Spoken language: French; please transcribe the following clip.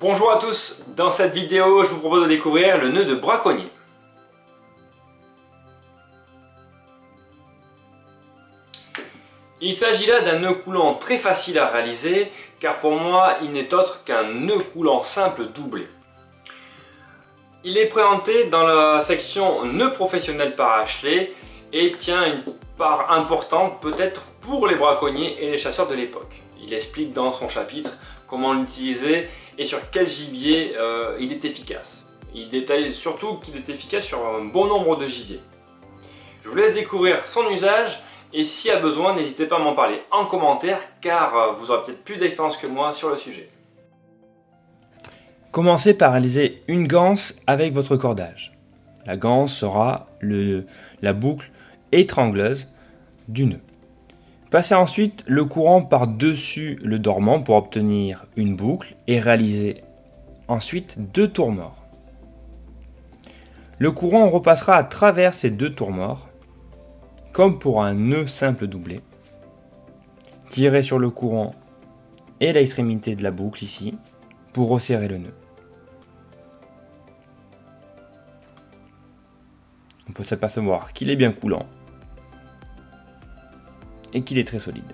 Bonjour à tous, dans cette vidéo je vous propose de découvrir le nœud de braconnier. Il s'agit là d'un nœud coulant très facile à réaliser car pour moi il n'est autre qu'un nœud coulant simple doublé. Il est présenté dans la section nœud professionnel par Ashley et tient une part importante peut-être pour les braconniers et les chasseurs de l'époque. Il explique dans son chapitre comment l'utiliser et sur quel gibier euh, il est efficace. Il détaille surtout qu'il est efficace sur un bon nombre de gibiers. Je vous laisse découvrir son usage et y a besoin, n'hésitez pas à m'en parler en commentaire car euh, vous aurez peut-être plus d'expérience que moi sur le sujet. Commencez par réaliser une ganse avec votre cordage. La ganse sera le, la boucle étrangleuse du nœud. Passez ensuite le courant par-dessus le dormant pour obtenir une boucle et réaliser ensuite deux tours morts. Le courant repassera à travers ces deux tours morts, comme pour un nœud simple doublé. Tirez sur le courant et l'extrémité de la boucle ici pour resserrer le nœud. On peut s'apercevoir qu'il est bien coulant et qu'il est très solide.